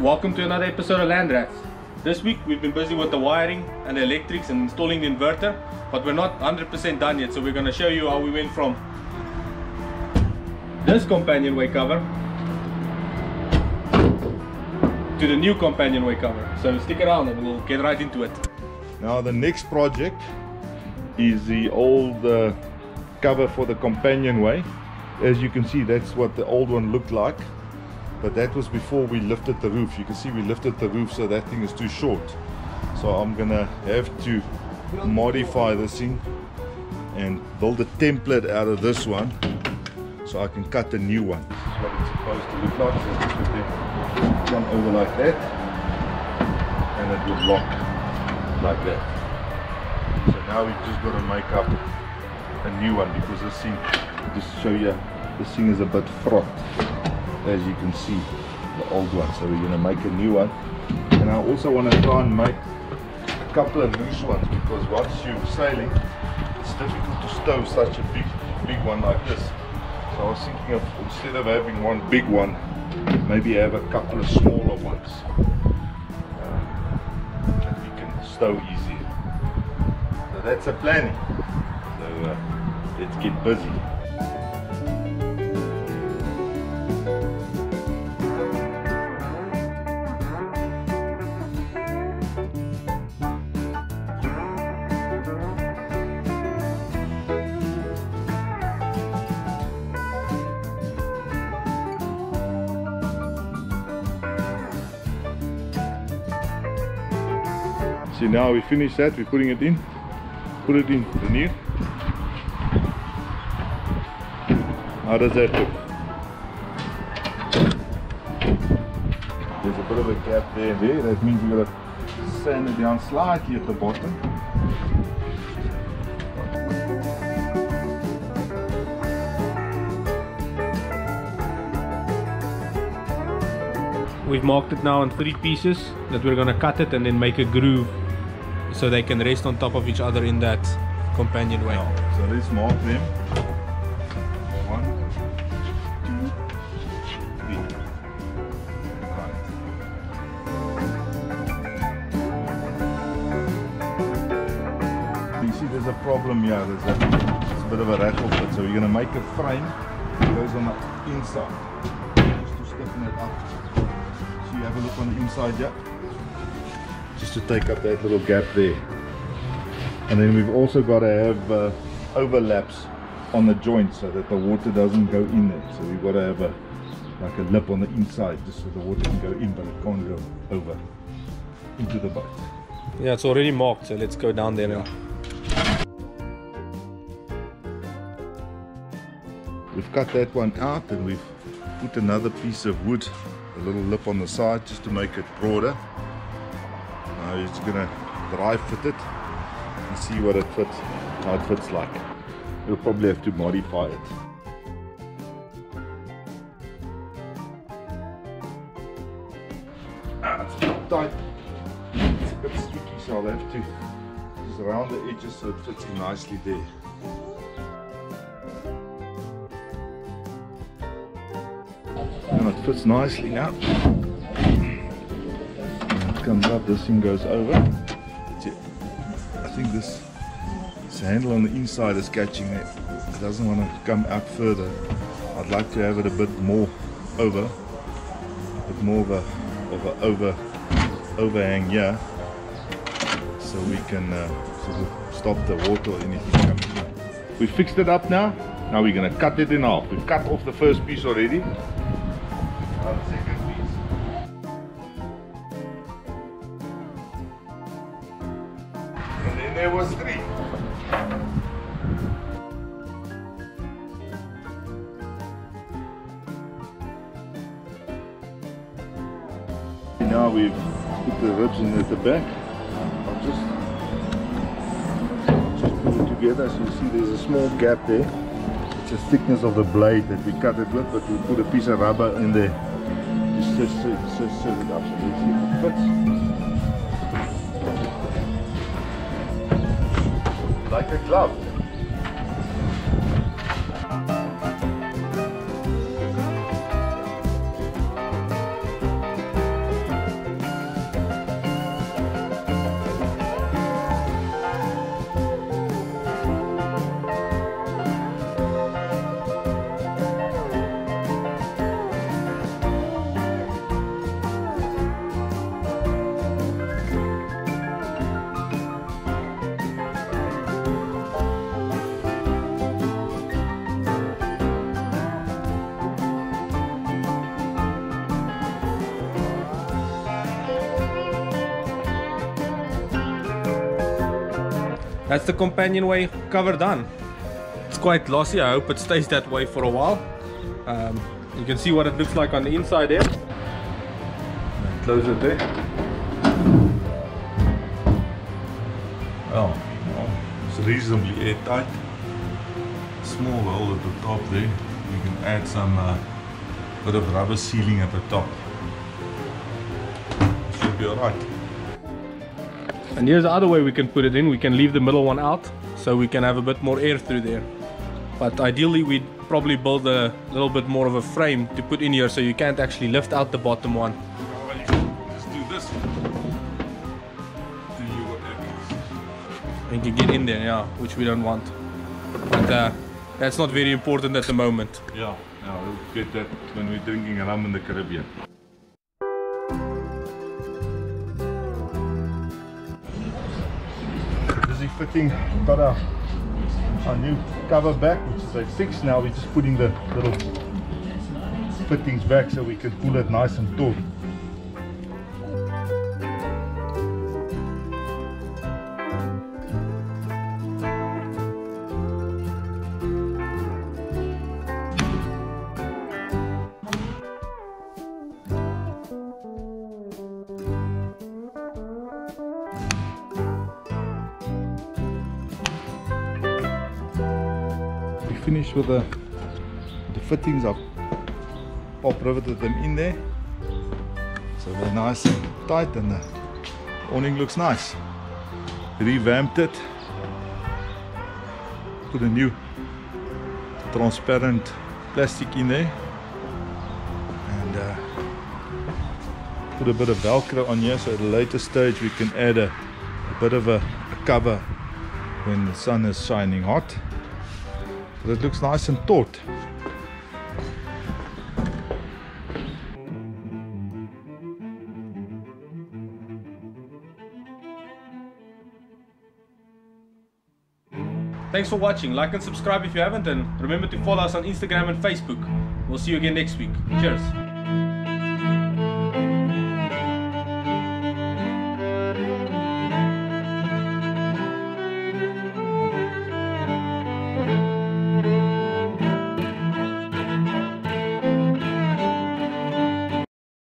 Welcome to another episode of Land Rats. This week we've been busy with the wiring and the electrics and installing the inverter, but we're not 100% done yet, so we're going to show you how we went from this companionway cover to the new companionway cover. So stick around and we'll get right into it. Now the next project is the old uh, cover for the companionway. As you can see, that's what the old one looked like. But that was before we lifted the roof. You can see we lifted the roof, so that thing is too short. So I'm gonna have to modify this thing and build a template out of this one so I can cut a new one. This is what it's supposed to look like. So just put come over like that and it will lock like that. So now we've just got to make up a new one because this thing, just show you, this thing is a bit fraught as you can see, the old one. So we're going to make a new one. And I also want to try and make a couple of loose ones because once you're sailing, it's difficult to stow such a big, big one like this. So I was thinking of instead of having one big one, maybe have a couple of smaller ones uh, that we can stow easier. So that's a planning. So uh, let's get busy. See now we finish that, we're putting it in. Put it in the near. How does that look? There's a bit of a gap there there. That means we're gonna sand it down slightly at the bottom. We've marked it now in three pieces that we're going to cut it and then make a groove so they can rest on top of each other in that companionway. So let's mark them. One, two, three. You see there's a problem here, there's a, a bit of a rattle fit, so we're going to make a frame that goes on the inside, just to stiffen it up. So you have a look on the inside, yeah? Just to take up that little gap there. And then we've also got to have uh, overlaps on the joint so that the water doesn't go in there. So we've got to have a like a lip on the inside just so the water can go in but it can't go over into the boat. Yeah, it's already marked, so let's go down there now. We've cut that one out and we've put another piece of wood, a little lip on the side just to make it broader. You're just gonna dry fit it and see what it fits, how it fits like. We'll probably have to modify it. It's tight. It's a bit sticky, so I'll have to just round the edges so it fits nicely there. And it fits nicely now. Comes up, this thing goes over. I think this, this handle on the inside is catching it. It doesn't want to come out further. I'd like to have it a bit more over, a bit more of a, of a over, overhang here, so we can uh, sort of stop the water or anything coming in. We fixed it up now. Now we're gonna cut it in half. We've cut off the first piece already. Now we've put the ribs in at the back. I'll just, just put it together. So you see there's a small gap there. It's the thickness of the blade that we cut it with, but we put a piece of rubber in there. Just, set it up so see if it fits. Like a glove. That's the companionway cover done. It's quite glossy. I hope it stays that way for a while. Um, you can see what it looks like on the inside there. Close it there. Oh, well, it's reasonably airtight. Small hole at the top there. You can add some uh, bit of rubber sealing at the top. Should be alright. And here's the other way we can put it in. We can leave the middle one out so we can have a bit more air through there. But ideally we'd probably build a little bit more of a frame to put in here so you can't actually lift out the bottom one. Just do this. Do you can get in there, yeah, which we don't want. But uh, that's not very important at the moment. Yeah, yeah, we'll get that when we're drinking rum in the Caribbean. Fitting, got our, our new cover back, which is a fix now. We're just putting the little fittings back so we can pull it nice and taut. With the the fittings I've pop riveted them in there. So they're nice and tight and the awning looks nice. Revamped it. Put a new transparent plastic in there. And uh, put a bit of velcro on here so at a later stage we can add a, a bit of a, a cover when the sun is shining hot but it looks nice and taut. Thanks for watching. Like and subscribe if you haven't, and remember to follow us on Instagram and Facebook. We'll see you again next week. Cheers.